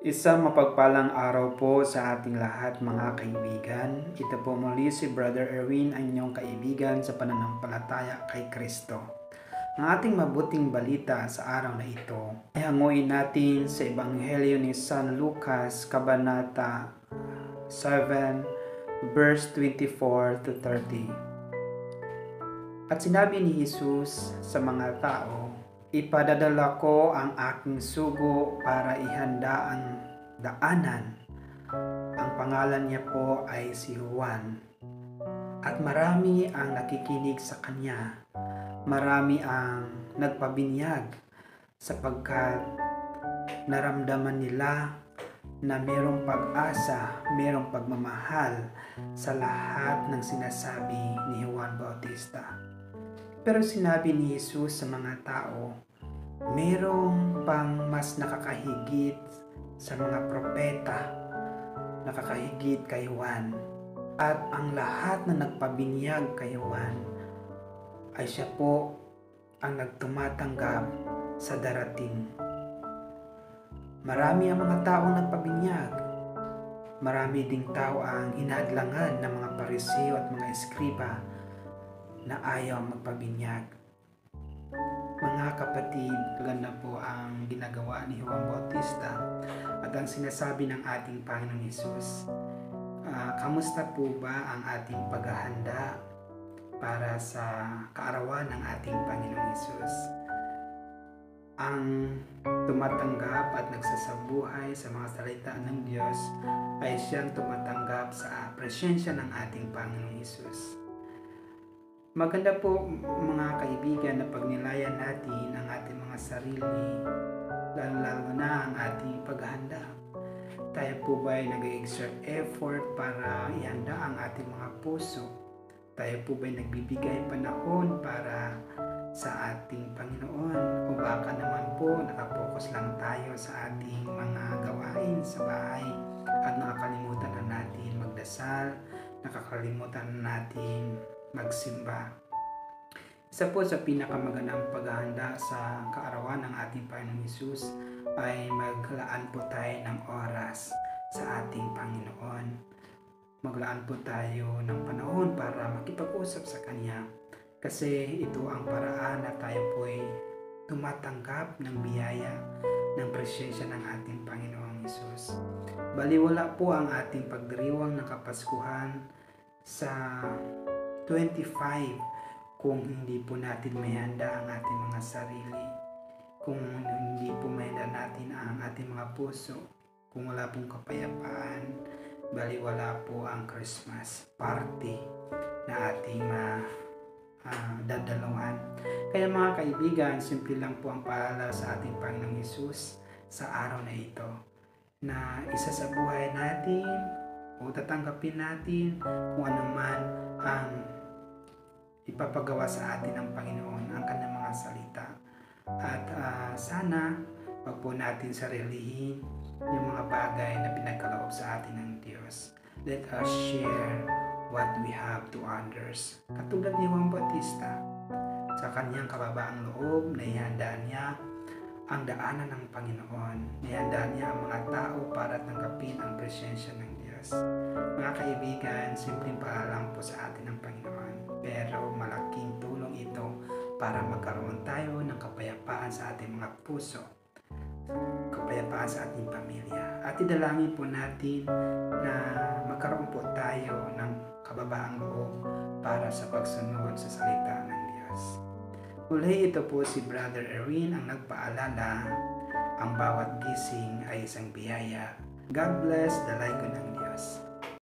Isang mapagpalang araw po sa ating lahat mga kaibigan. Ito po muli si Brother Erwin, ang inyong kaibigan sa pananampalataya kay Kristo. Ang ating mabuting balita sa araw na ito ay hanguin natin sa Ebanghelyo ni San Lucas, Kabanata 7, verse 24 to 30. At sinabi ni Jesus sa mga tao, Ipadadala ko ang aking sugo para ihanda ang daanan. Ang pangalan niya po ay si Juan. At marami ang nakikinig sa kanya. Marami ang nagpabinyag sapagkat naramdaman nila na merong pag-asa, merong pagmamahal sa lahat ng sinasabi ni Juan Bautista. Pero sinabi ni Jesus sa mga tao, merong pang mas nakakahigit sa mga propeta, nakakahigit kay Juan. At ang lahat na nagpabinyag kay Juan ay siya po ang nagtumatanggap sa darating. Marami ang mga taong nagpabinyag. Marami ding tao ang hinadlangan ng mga pariseo at mga eskriba na ayaw magpabinyag. Mga kapatid, ganda po ang ginagawa ni Juan Bautista at ang sinasabi ng ating Panginoong Yesus. Uh, kamusta po ba ang ating paghahanda para sa kaarawan ng ating Panginoong Yesus? Ang tumatanggap at nagsasabuhay sa mga salita ng Diyos ay siyang tumatanggap sa presensya ng ating Panginoong Yesus. Maganda po mga kaibigan na pagnilayan natin ang ating mga sarili, lalo-lalo na ang ating paghahanda. Tayo po ba ay nag-exert effort para ihanda ang ating mga puso? Tayo po ba ay nagbibigay panahon para sa ating Panginoon? O baka naman po nakapokus lang tayo sa ating mga gawain sa bahay at nakakalimutan na natin magdasal, nakakalimutan na natin magsimba. Isa po sa pinakamagandang paghahanda sa kaarawan ng ating Panginoong Isus ay maglaan po tayo ng oras sa ating Panginoon. Maglaan po tayo ng panahon para makipag-usap sa Kanya kasi ito ang paraan na tayo po ay tumatanggap ng biyaya ng presensya ng ating Panginoong Isus. Baliwala po ang ating pagdiriwang ng Kapaskuhan sa 25 kung hindi po natin may handa ang ating mga sarili, kung hindi po may handa natin ang ating mga puso, kung wala pong kapayapaan, bali wala po ang Christmas party na ating ma uh, dadaluhan. Kaya mga kaibigan, simple lang po ang paalala sa ating Panginoong Yesus sa araw na ito. Na isa sa buhay natin o tatanggapin natin kung ano man ang ipapagawa sa atin ng Panginoon ang kanyang mga salita. At uh, sana wag po natin sarilihin yung mga bagay na pinagkaloob sa atin ng Diyos. Let us share what we have to others. Katulad ni Juan Bautista, sa kanyang kababaang loob, naihandaan niya ang daanan ng Panginoon. Naihandaan niya ang mga tao para tanggapin ang presensya ng Diyos. Mga kaibigan, simpleng paalam po sa atin ng Panginoon pero malaking tulong ito para magkaroon tayo ng kapayapaan sa ating mga puso, kapayapaan sa ating pamilya. At idalangin po natin na magkaroon po tayo ng kababaang loob para sa pagsunod sa salita ng Diyos. Uli ito po si Brother Erwin ang nagpaalala ang bawat gising ay isang biyaya. God bless the like ng Diyos.